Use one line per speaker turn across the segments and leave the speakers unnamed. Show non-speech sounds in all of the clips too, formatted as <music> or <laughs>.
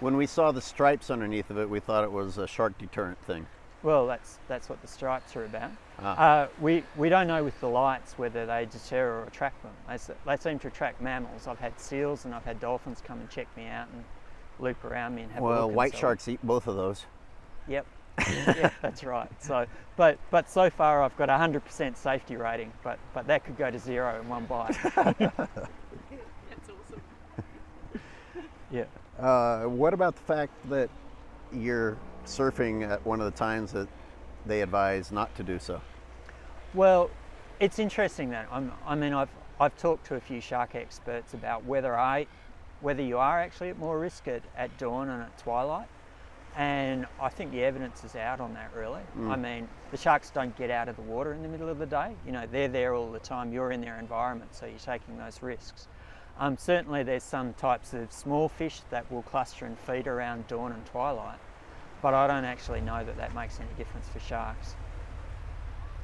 When we saw the stripes underneath of it, we thought it was a shark deterrent thing.
Well, that's that's what the stripes are about.
Ah.
Uh, we we don't know with the lights whether they deter or attract them. They, they seem to attract mammals. I've had seals and I've had dolphins come and check me out and loop around me and have a
Well,
look.
white
and on.
sharks eat both of those.
Yep. <laughs> yeah, that's right. So, but but so far I've got a hundred percent safety rating, but but that could go to zero in one bite. <laughs> Yeah.
Uh, what about the fact that you're surfing at one of the times that they advise not to do so?
Well, it's interesting that I'm, I mean I've I've talked to a few shark experts about whether I whether you are actually at more risk at, at dawn and at twilight. And I think the evidence is out on that really. I mean, the sharks don't get out of the water in the middle of the day. You know, they're there all the time. You're in their environment, so you're taking those risks. Um, certainly, there's some types of small fish that will cluster and feed around dawn and twilight, but I don't actually know that that makes any difference for sharks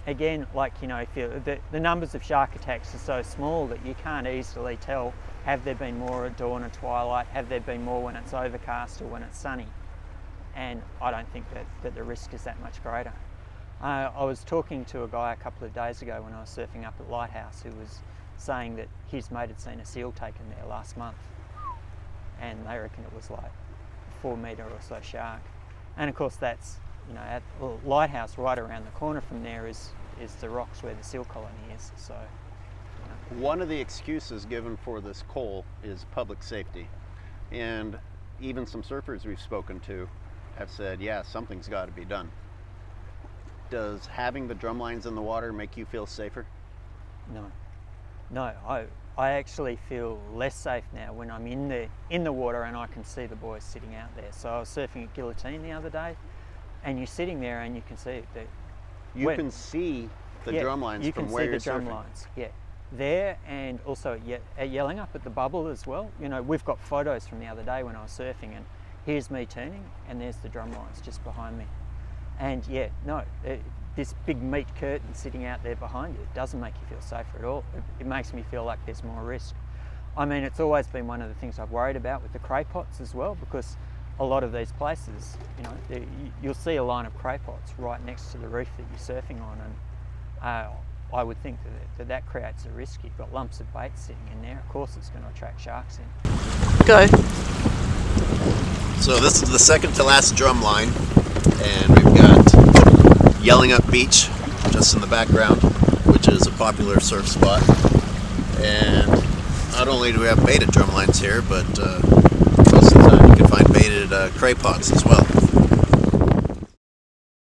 again, like you know, if you, the, the numbers of shark attacks are so small that you can't easily tell have there been more at dawn or twilight, have there been more when it's overcast or when it's sunny. And I don't think that, that the risk is that much greater. Uh, I was talking to a guy a couple of days ago when I was surfing up at Lighthouse who was saying that his mate had seen a seal taken there last month and they reckon it was like a four metre or so shark. And of course, that's you know at the lighthouse right around the corner from there is is the rocks where the seal colony is. So
One of the excuses given for this coal is public safety. And even some surfers we've spoken to have said, yeah, something's got to be done. Does having the drum lines in the water make you feel safer?
no, no, I I actually feel less safe now when I'm in the in the water and I can see the buoys sitting out there. So I was surfing at Guillotine the other day, and you're sitting there and you can see. That
You
When-
can see the
yeah,
drum lines
you
from
can
where
see
you're
the drum
surfing.
lines. Yeah, there and also at, Ye- at Yallingup at the bubble as well. You know, we've got photos from the other day when I was surfing, and here's me turning, and there's the drum lines just behind me. And yeah, no, it, this big meat curtain sitting out there behind you It doesn't make you feel safer at all. It, it makes me feel like there's more risk. I mean, it's always been one of the things I've worried about with the cray pots as well, because a lot of these places, you know, they- you- you'll see a line of cray pots right next to the reef that you're surfing on, and uh, I would think that, that that creates a risk. You've got lumps of bait sitting in there. Of course, it's going to attract sharks in.
Go.
So this is the second to last drum line, and we've got Yallingup Beach just in the background, which is a popular surf spot. And not only do we have baited drum lines here, but uh, most of the time you can find baited uh, cray pots as well.